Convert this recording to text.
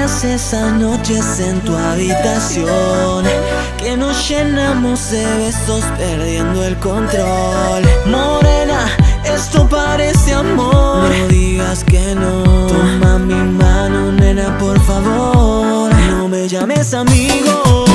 esas noches en tu habitación. Que nos llenamos de besos perdiendo el control. Morena, esto parece amor. No digas que no. Toma mi mano, nena, por favor. No me llames amigo.